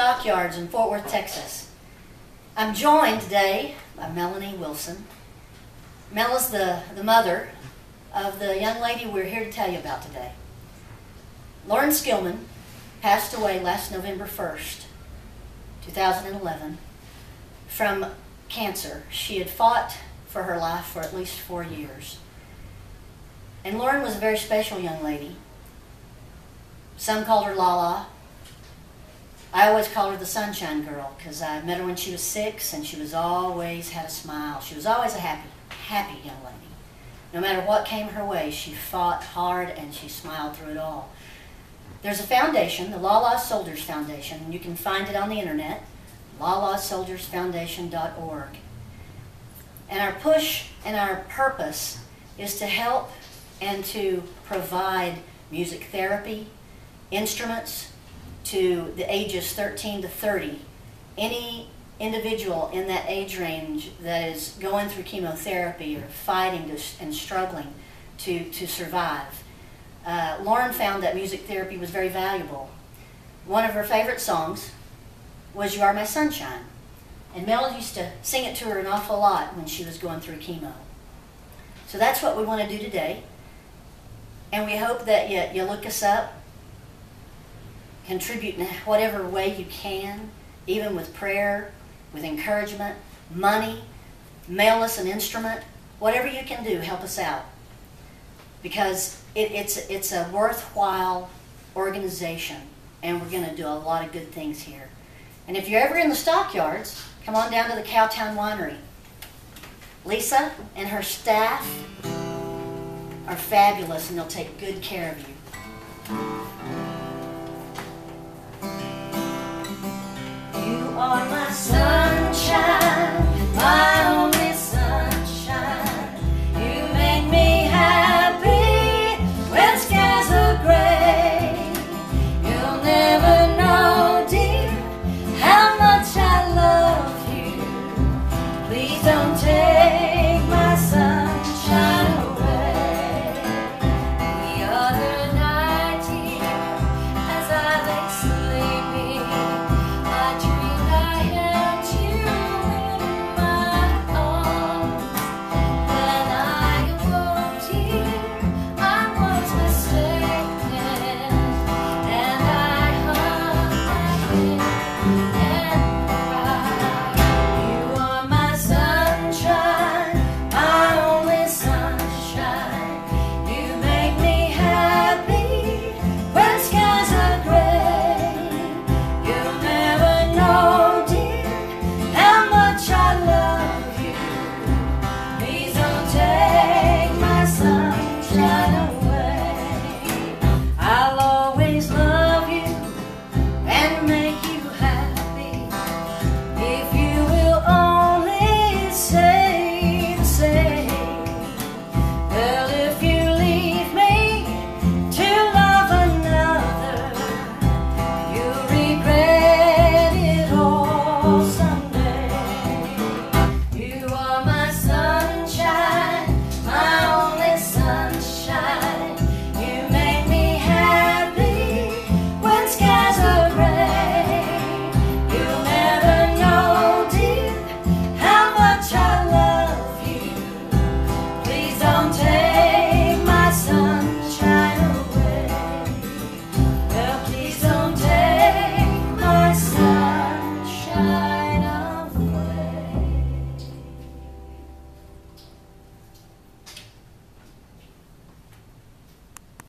Stockyards in Fort Worth, Texas. I'm joined today by Melanie Wilson. Mel is the, the mother of the young lady we're here to tell you about today. Lauren Skillman passed away last November 1st, 2011, from cancer. She had fought for her life for at least four years. And Lauren was a very special young lady. Some called her Lala. I always called her the Sunshine Girl because I met her when she was six and she was always had a smile. She was always a happy, happy young lady. No matter what came her way, she fought hard and she smiled through it all. There's a foundation, the Lala Soldiers Foundation, and you can find it on the internet, lalasoldiersfoundation.org. And our push and our purpose is to help and to provide music therapy, instruments to the ages 13 to 30. Any individual in that age range that is going through chemotherapy or fighting to, and struggling to, to survive. Uh, Lauren found that music therapy was very valuable. One of her favorite songs was You Are My Sunshine. And Mel used to sing it to her an awful lot when she was going through chemo. So that's what we want to do today. And we hope that you, you look us up, contribute in whatever way you can, even with prayer, with encouragement, money, mail us an instrument, whatever you can do, help us out. Because it, it's, it's a worthwhile organization, and we're going to do a lot of good things here. And if you're ever in the stockyards, come on down to the Cowtown Winery. Lisa and her staff are fabulous, and they'll take good care of you. Sun.